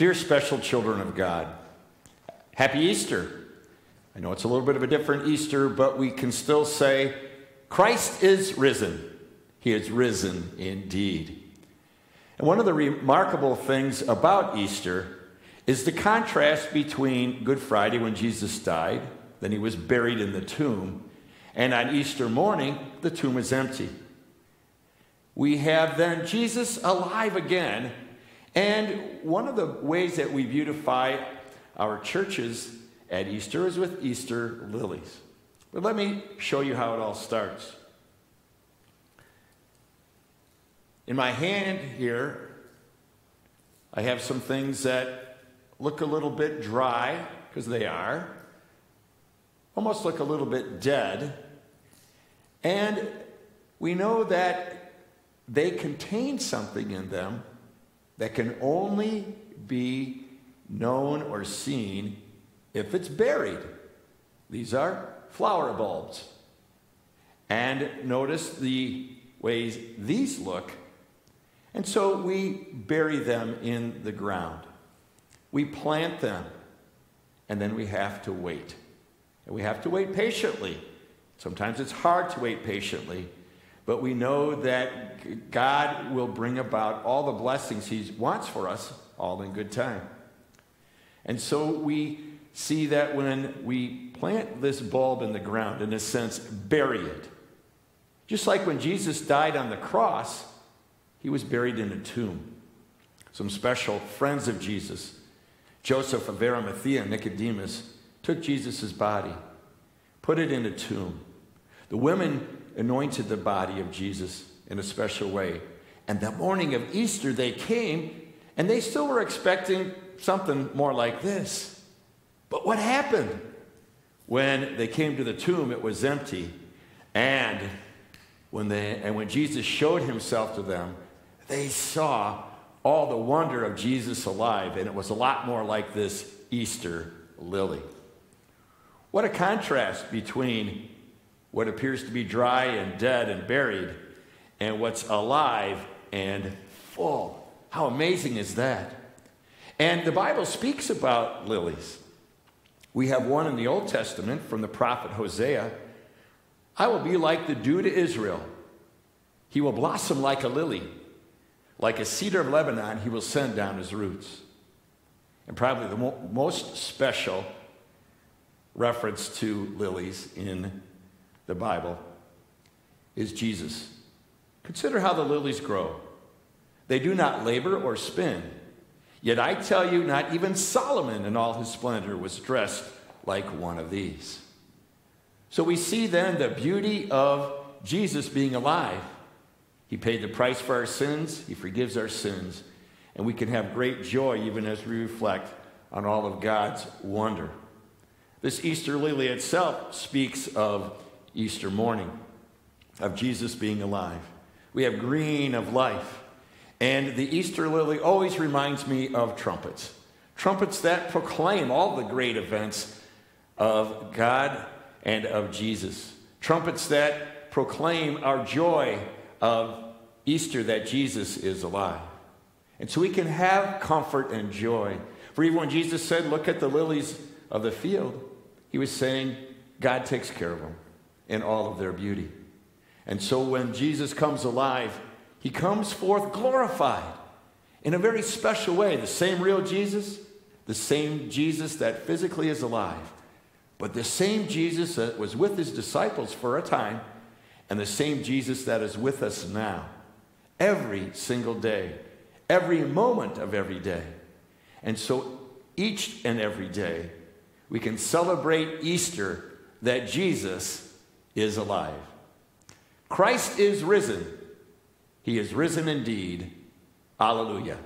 Dear special children of God, Happy Easter. I know it's a little bit of a different Easter, but we can still say, Christ is risen. He is risen indeed. And one of the remarkable things about Easter is the contrast between Good Friday when Jesus died, then he was buried in the tomb, and on Easter morning, the tomb is empty. We have then Jesus alive again, and one of the ways that we beautify our churches at Easter is with Easter lilies. But let me show you how it all starts. In my hand here, I have some things that look a little bit dry, because they are, almost look a little bit dead. And we know that they contain something in them that can only be known or seen if it's buried. These are flower bulbs. And notice the ways these look. And so we bury them in the ground. We plant them, and then we have to wait. And we have to wait patiently. Sometimes it's hard to wait patiently, but we know that God will bring about all the blessings He wants for us, all in good time. And so we see that when we plant this bulb in the ground, in a sense, bury it. Just like when Jesus died on the cross, he was buried in a tomb. Some special friends of Jesus, Joseph of Arimathea and Nicodemus, took Jesus' body, put it in a tomb. The women anointed the body of Jesus in a special way. And the morning of Easter, they came and they still were expecting something more like this. But what happened? When they came to the tomb, it was empty. And when, they, and when Jesus showed himself to them, they saw all the wonder of Jesus alive, and it was a lot more like this Easter lily. What a contrast between what appears to be dry and dead and buried and what's alive and full. How amazing is that? And the Bible speaks about lilies. We have one in the Old Testament from the prophet Hosea I will be like the dew to Israel. He will blossom like a lily. Like a cedar of Lebanon, he will send down his roots. And probably the mo- most special reference to lilies in the Bible is Jesus. Consider how the lilies grow. They do not labor or spin. Yet I tell you, not even Solomon in all his splendor was dressed like one of these. So we see then the beauty of Jesus being alive. He paid the price for our sins, He forgives our sins, and we can have great joy even as we reflect on all of God's wonder. This Easter lily itself speaks of Easter morning, of Jesus being alive. We have green of life. And the Easter lily always reminds me of trumpets. Trumpets that proclaim all the great events of God and of Jesus. Trumpets that proclaim our joy of Easter that Jesus is alive. And so we can have comfort and joy. For even when Jesus said, Look at the lilies of the field, he was saying, God takes care of them in all of their beauty. And so when Jesus comes alive, he comes forth glorified in a very special way. The same real Jesus, the same Jesus that physically is alive, but the same Jesus that was with his disciples for a time, and the same Jesus that is with us now, every single day, every moment of every day. And so each and every day, we can celebrate Easter that Jesus is alive. Christ is risen. He is risen indeed. Hallelujah.